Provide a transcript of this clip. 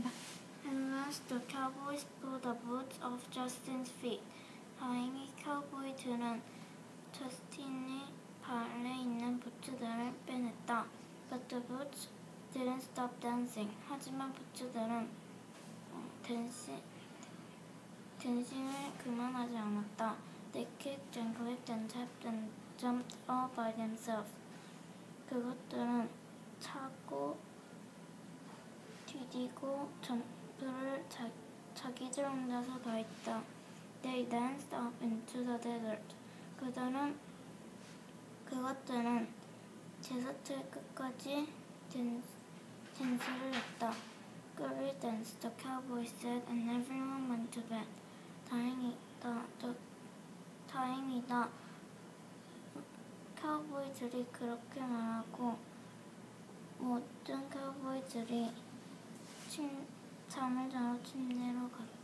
해봐. At once the cowboys pulled the boots off Justin's feet. 다행히 카우보이들은 저스틴의 발에 있는 부츠들을 빼냈다. But the boots didn't stop dancing. 하지만 부츠들은 어, 댄싱, 댄싱을 그만하지 않았다. They kicked and clicked and tapped and jumped all by themselves. 그것들은 차고 디디고 점프를 자, 자기들 혼자서 다 했다. They danced up into the desert. 그들은 그것들은 데서트 끝까지 댄, 댄스를 했다. Glory dance, the cowboy said, and everyone went to bed. 다행이다. 또, 다행이다. 카우보이들이 그렇게 말하고 모든 카우보이들이 침, 잠을 자러 침대로 갔다.